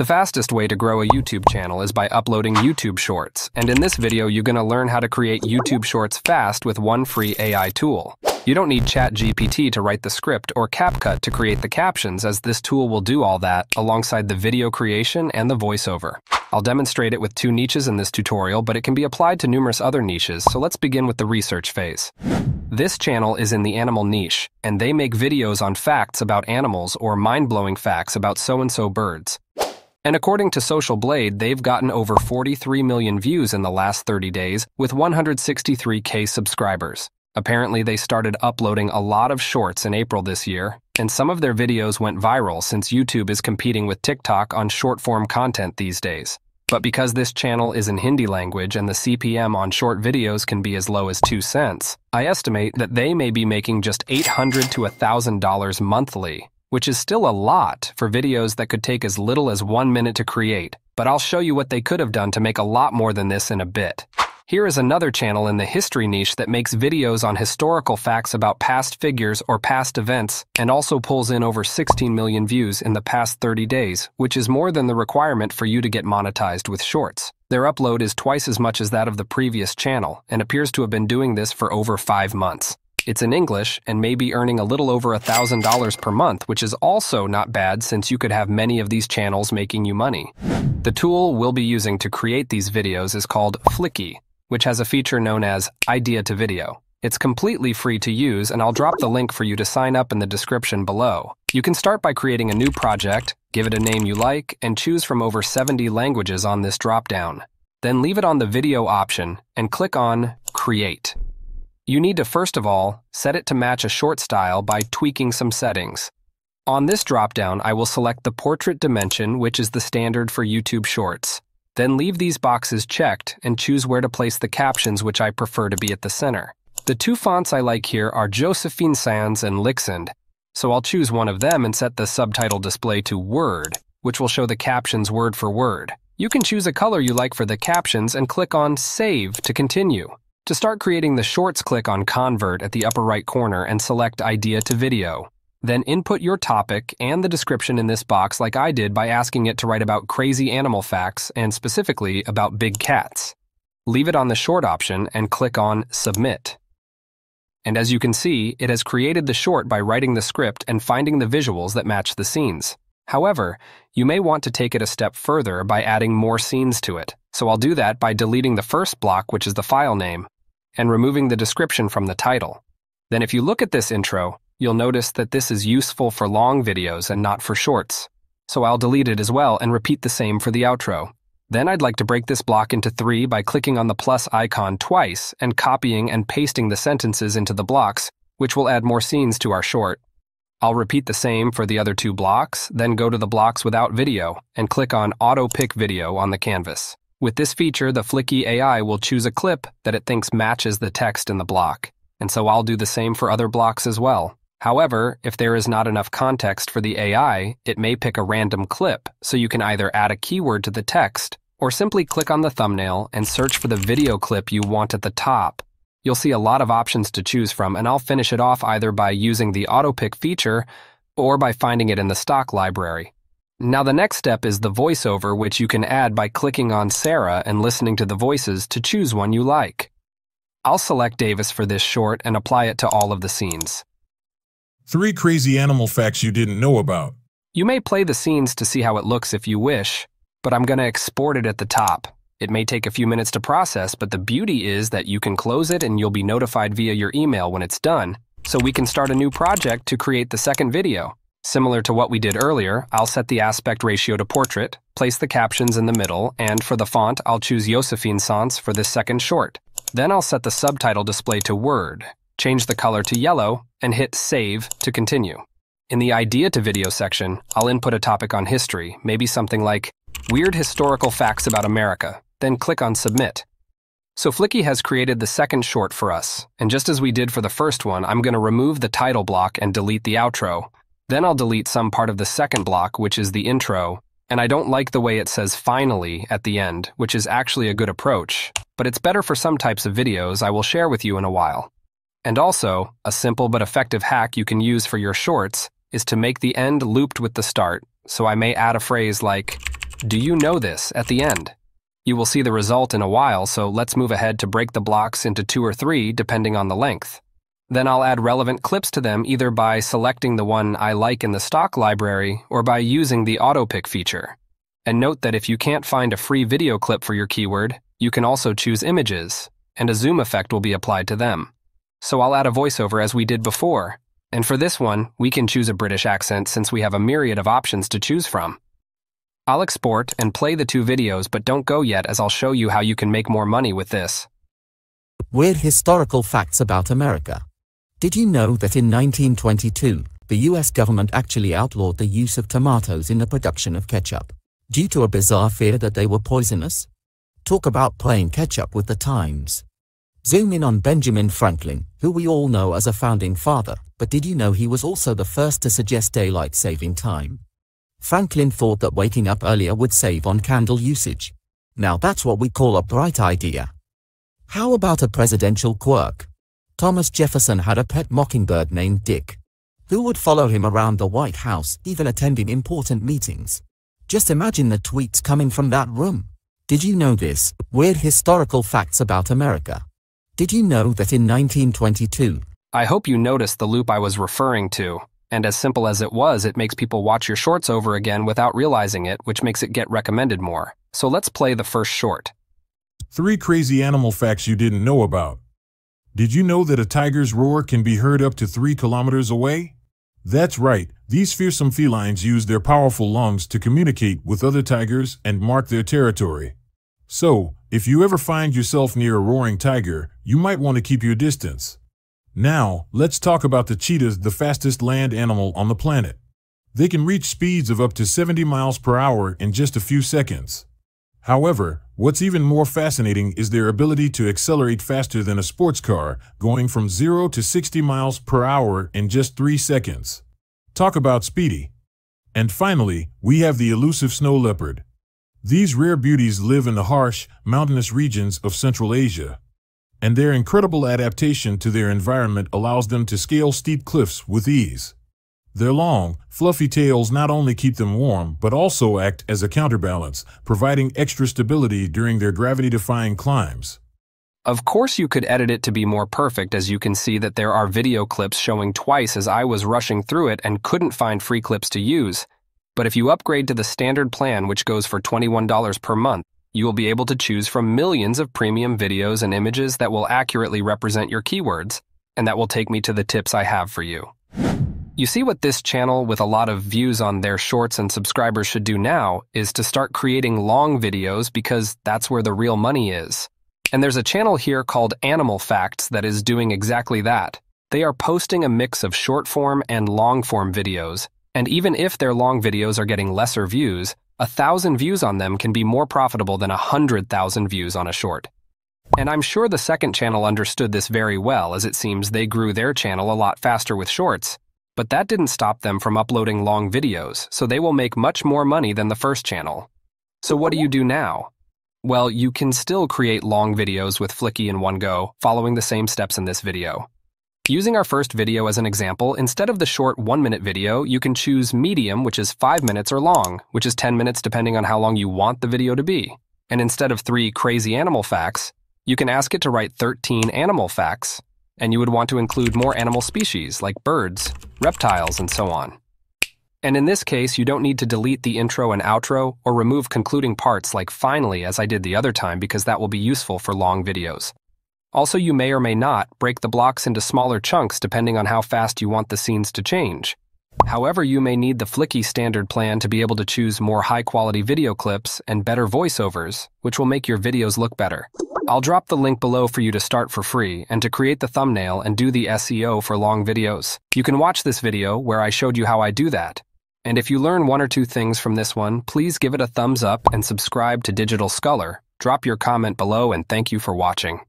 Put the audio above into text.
The fastest way to grow a YouTube channel is by uploading YouTube Shorts, and in this video you're going to learn how to create YouTube Shorts fast with one free AI tool. You don't need ChatGPT to write the script or CapCut to create the captions as this tool will do all that alongside the video creation and the voiceover. I'll demonstrate it with two niches in this tutorial, but it can be applied to numerous other niches, so let's begin with the research phase. This channel is in the animal niche, and they make videos on facts about animals or mind-blowing facts about so-and-so birds. And according to Social Blade, they've gotten over 43 million views in the last 30 days with 163k subscribers. Apparently, they started uploading a lot of shorts in April this year, and some of their videos went viral since YouTube is competing with TikTok on short form content these days. But because this channel is in Hindi language and the CPM on short videos can be as low as 2 cents, I estimate that they may be making just 800 to $1,000 monthly which is still a lot for videos that could take as little as one minute to create, but I'll show you what they could have done to make a lot more than this in a bit. Here is another channel in the history niche that makes videos on historical facts about past figures or past events and also pulls in over 16 million views in the past 30 days, which is more than the requirement for you to get monetized with shorts. Their upload is twice as much as that of the previous channel and appears to have been doing this for over five months. It's in English and may be earning a little over $1,000 per month, which is also not bad since you could have many of these channels making you money. The tool we'll be using to create these videos is called Fliki, which has a feature known as Idea to Video. It's completely free to use, and I'll drop the link for you to sign up in the description below. You can start by creating a new project, give it a name you like, and choose from over 70 languages on this dropdown. Then leave it on the video option and click on Create. You need to first of all set it to match a short style by tweaking some settings. On this dropdown, I will select the portrait dimension, which is the standard for YouTube Shorts. Then leave these boxes checked and choose where to place the captions, which I prefer to be at the center. The two fonts I like here are Josefin Sans and Lexend, so I'll choose one of them and set the subtitle display to Word, which will show the captions word for word. You can choose a color you like for the captions and click on Save to continue. To start creating the shorts, click on Convert at the upper right corner and select Idea to Video. Then input your topic and the description in this box like I did by asking it to write about crazy animal facts and specifically about big cats. Leave it on the short option and click on Submit. And as you can see, it has created the short by writing the script and finding the visuals that match the scenes. However, you may want to take it a step further by adding more scenes to it. So I'll do that by deleting the first block, which is the file name, and removing the description from the title. Then if you look at this intro, you'll notice that this is useful for long videos and not for shorts. So I'll delete it as well and repeat the same for the outro. Then I'd like to break this block into three by clicking on the plus icon twice and copying and pasting the sentences into the blocks, which will add more scenes to our short. I'll repeat the same for the other two blocks, then go to the blocks without video and click on Auto Pick Video on the canvas. With this feature, the Fliki AI will choose a clip that it thinks matches the text in the block, and so I'll do the same for other blocks as well. However, if there is not enough context for the AI, it may pick a random clip, so you can either add a keyword to the text or simply click on the thumbnail and search for the video clip you want at the top. You'll see a lot of options to choose from, and I'll finish it off either by using the auto-pick feature or by finding it in the stock library. Now the next step is the voiceover, which you can add by clicking on Sarah and listening to the voices to choose one you like. I'll select Davis for this short and apply it to all of the scenes. Three crazy animal facts you didn't know about. You may play the scenes to see how it looks if you wish, but I'm going to export it at the top. It may take a few minutes to process, but the beauty is that you can close it and you'll be notified via your email when it's done, so we can start a new project to create the second video. Similar to what we did earlier, I'll set the aspect ratio to portrait, place the captions in the middle, and for the font, I'll choose Josefin Sans for this second short. Then I'll set the subtitle display to Word, change the color to yellow, and hit Save to continue. In the Idea to Video section, I'll input a topic on history, maybe something like Weird Historical Facts About America, then click on Submit. So Fliki has created the second short for us, and just as we did for the first one, I'm going to remove the title block and delete the outro. Then I'll delete some part of the second block, which is the intro, and I don't like the way it says finally at the end, which is actually a good approach, but it's better for some types of videos I will share with you in a while. And also, a simple but effective hack you can use for your shorts is to make the end looped with the start, so I may add a phrase like, Do you know this at the end? You will see the result in a while, so let's move ahead to break the blocks into two or three depending on the length. Then I'll add relevant clips to them either by selecting the one I like in the stock library or by using the auto-pick feature. And note that if you can't find a free video clip for your keyword, you can also choose images, and a zoom effect will be applied to them. So I'll add a voiceover as we did before, and for this one, we can choose a British accent since we have a myriad of options to choose from. I'll export and play the two videos, but don't go yet as I'll show you how you can make more money with this. Weird historical facts about America. Did you know that in 1922, the US government actually outlawed the use of tomatoes in the production of ketchup, due to a bizarre fear that they were poisonous? Talk about playing ketchup with the times. Zoom in on Benjamin Franklin, who we all know as a founding father, but did you know he was also the first to suggest daylight saving time? Franklin thought that waking up earlier would save on candle usage. Now that's what we call a bright idea. How about a presidential quirk? Thomas Jefferson had a pet mockingbird named Dick, who would follow him around the White House, even attending important meetings. Just imagine the tweets coming from that room. Did you know this? Weird historical facts about America. Did you know that in 1922, I hope you noticed the loop I was referring to. And as simple as it was, it makes people watch your shorts over again without realizing it, which makes it get recommended more. So let's play the first short. Three crazy animal facts you didn't know about. Did you know that a tiger's roar can be heard up to three kilometers away? That's right, these fearsome felines use their powerful lungs to communicate with other tigers and mark their territory. So, if you ever find yourself near a roaring tiger, you might want to keep your distance. Now, let's talk about the cheetahs, the fastest land animal on the planet. They can reach speeds of up to 70 miles per hour in just a few seconds. However, what's even more fascinating is their ability to accelerate faster than a sports car, going from 0 to 60 miles per hour in just 3 seconds. Talk about speedy. And finally, we have the elusive snow leopard. These rare beauties live in the harsh, mountainous regions of Central Asia and their incredible adaptation to their environment allows them to scale steep cliffs with ease. Their long, fluffy tails not only keep them warm, but also act as a counterbalance, providing extra stability during their gravity-defying climbs. Of course you could edit it to be more perfect as you can see that there are video clips showing twice as I was rushing through it and couldn't find free clips to use. But if you upgrade to the standard plan which goes for $21 per month, you will be able to choose from millions of premium videos and images that will accurately represent your keywords, and that will take me to the tips I have for you. You see what this channel with a lot of views on their shorts and subscribers should do now is to start creating long videos because that's where the real money is. And there's a channel here called Animal Facts that is doing exactly that. They are posting a mix of short form and long form videos, and even if their long videos are getting lesser views, a thousand views on them can be more profitable than a hundred thousand views on a short. And I'm sure the second channel understood this very well, as it seems they grew their channel a lot faster with shorts. But that didn't stop them from uploading long videos, so they will make much more money than the first channel. So what do you do now? Well, you can still create long videos with Fliki in one go, following the same steps in this video. Using our first video as an example, instead of the short one-minute video, you can choose medium, which is 5 minutes, or long, which is 10 minutes depending on how long you want the video to be. And instead of 3 crazy animal facts, you can ask it to write 13 animal facts, and you would want to include more animal species like birds, reptiles, and so on. And in this case, you don't need to delete the intro and outro or remove concluding parts like finally as I did the other time because that will be useful for long videos. Also, you may or may not break the blocks into smaller chunks depending on how fast you want the scenes to change. However, you may need the Fliki standard plan to be able to choose more high-quality video clips and better voiceovers, which will make your videos look better. I'll drop the link below for you to start for free and to create the thumbnail and do the SEO for long videos. You can watch this video where I showed you how I do that. And if you learn one or two things from this one, please give it a thumbs up and subscribe to Digital Sculler. Drop your comment below and thank you for watching.